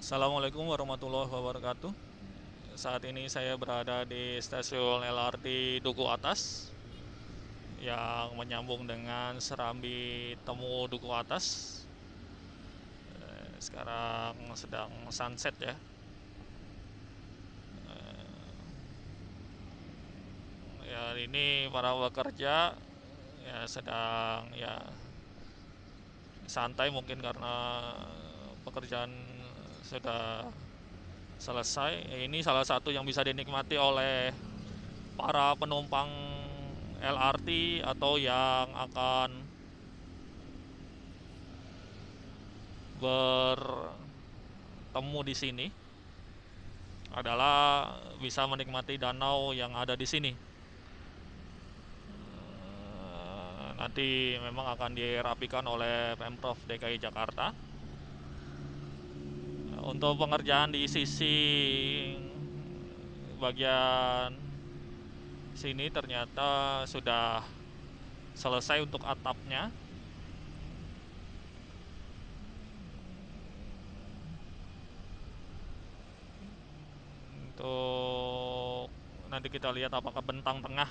Assalamualaikum warahmatullahi wabarakatuh. Saat ini saya berada di stasiun LRT Duku Atas yang menyambung dengan Serambi Temu Duku Atas. Eh, Sekarang sedang sunset ya. Eh, Ya ini para pekerja ya sedang ya santai mungkin karena pekerjaan sudah selesai. Ini salah satu yang bisa dinikmati oleh para penumpang LRT atau yang akan bertemu di sini adalah bisa menikmati danau yang ada di sini. Eh, Nanti memang akan dirapikan oleh Pemprov DKI Jakarta untuk pengerjaan di sisi bagian sini ternyata sudah selesai untuk atapnya. Untuk nanti kita lihat apakah bentang tengah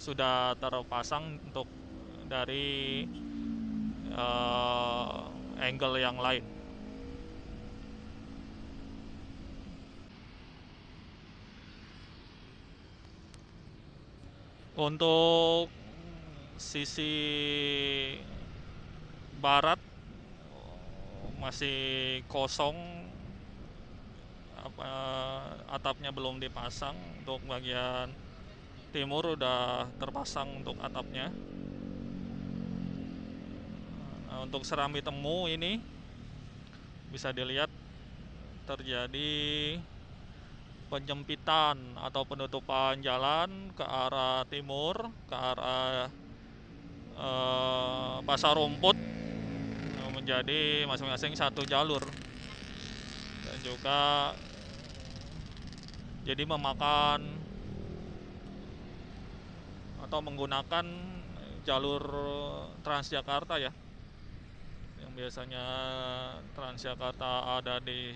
sudah terpasang untuk dari eh, angle yang lain. Untuk sisi barat masih kosong. Apa atapnya belum dipasang untuk bagian timur udah terpasang untuk atapnya. Nah, untuk serambi temu ini bisa dilihat terjadi penyempitan atau penutupan jalan ke arah timur ke arah eh, pasar rumput menjadi masing-masing satu jalur. Dan juga jadi memakan atau menggunakan jalur Transjakarta ya yang biasanya Transjakarta ada di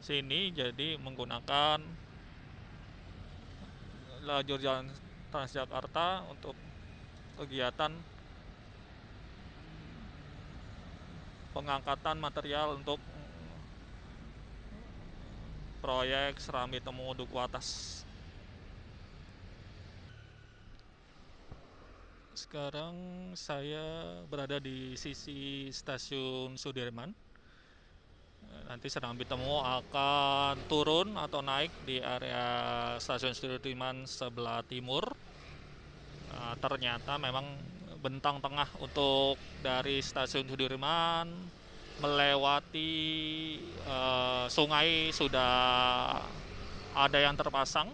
sini jadi menggunakan lajur jalan Transjakarta untuk kegiatan pengangkatan material untuk proyek Serambi Temu Duku Atas. Sekarang saya berada di sisi stasiun Sudirman. Nanti Serambi Temu akan turun atau naik di area stasiun Sudirman sebelah timur. Nah, ternyata memang bentang tengah untuk dari stasiun Sudirman melewati eh, sungai sudah ada yang terpasang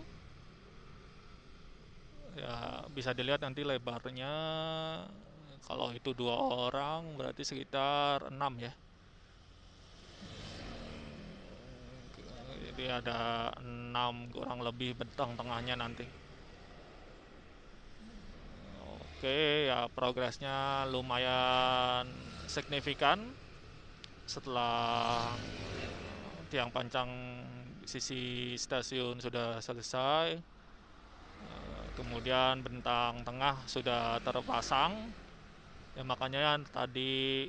ya bisa dilihat nanti lebarnya kalau itu dua orang berarti sekitar 6 ya jadi ada 6 kurang lebih bentang tengahnya nanti. Oke ya progresnya lumayan signifikan. Setelah tiang pancang sisi stasiun sudah selesai kemudian bentang tengah sudah terpasang. Ya makanya tadi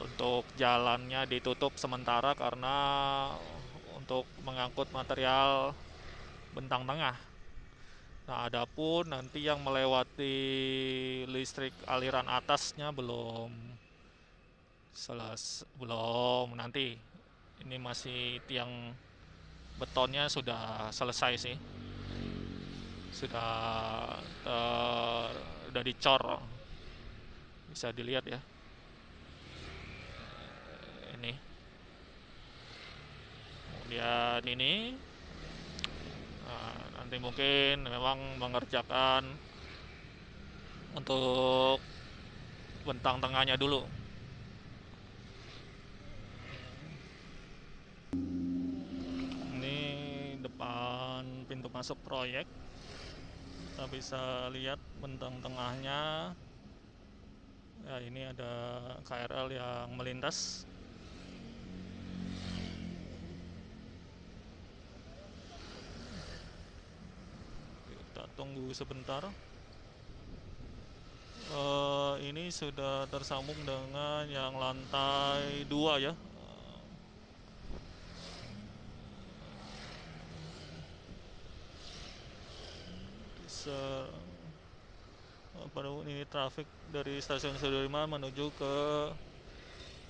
untuk jalannya ditutup sementara karena untuk mengangkut material bentang tengah. Nah adapun nanti yang melewati listrik aliran atasnya belum seles belum nanti. Ini masih tiang betonnya sudah selesai sih. Sudah ter, udah dicor. Bisa dilihat ya ini kemudian ini nah, nanti mungkin memang mengerjakan untuk bentang tengahnya dulu. Ini depan pintu masuk proyek. Kita bisa lihat bentang tengahnya. Ya ini ada KRL yang melintas tunggu sebentar. Eh, ini sudah tersambung dengan yang lantai dua ya. Bisa pada ini traffic dari stasiun Sudirman menuju ke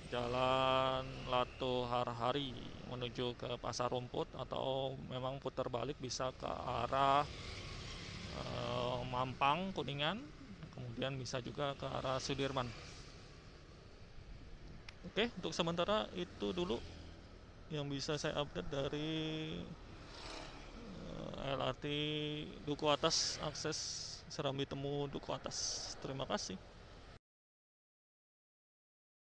Jalan Latu Harhari menuju ke Pasar Rumput atau memang putar balik bisa ke arah eh, Mampang Kuningan kemudian bisa juga ke arah Sudirman. Oke untuk sementara itu dulu yang bisa saya update dari eh, LRT Duku Atas akses Serambi Temu Duku Atas. Terima kasih